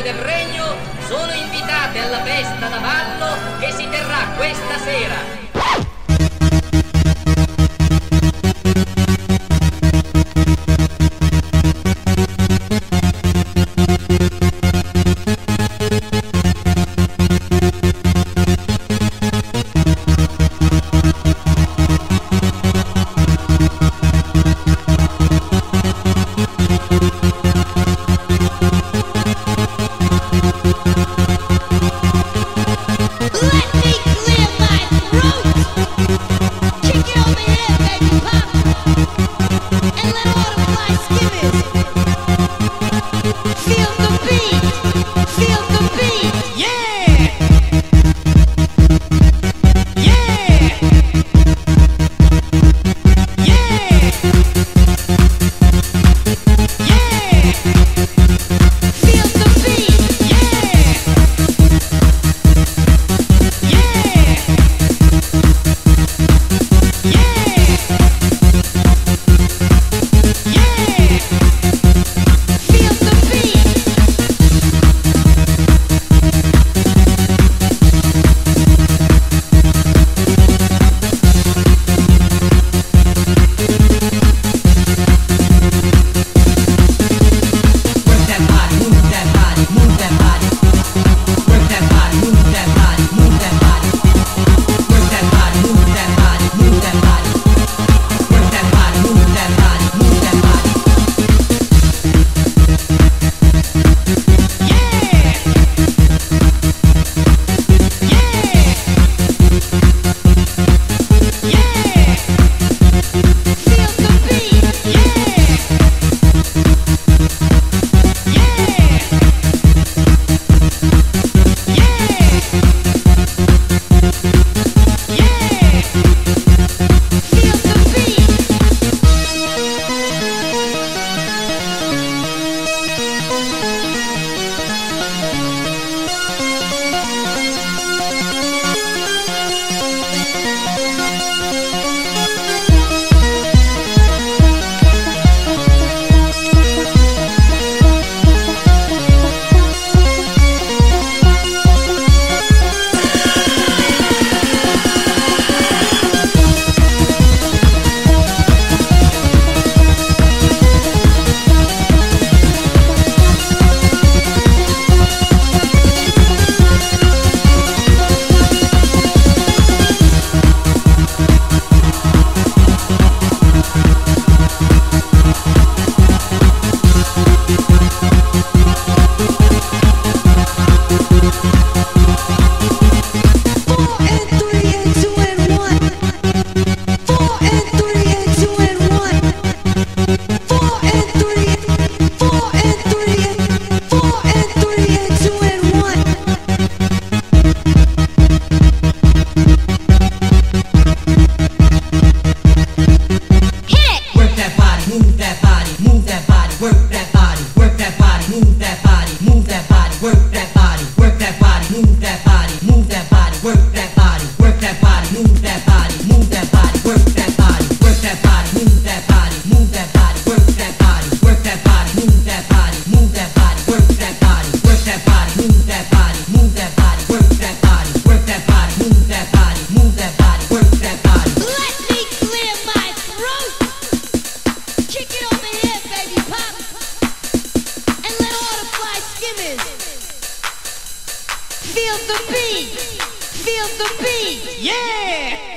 famiglie del regno sono invitate alla festa da ballo che si terrà questa sera. Feel the beat. Feel the beat. Yeah!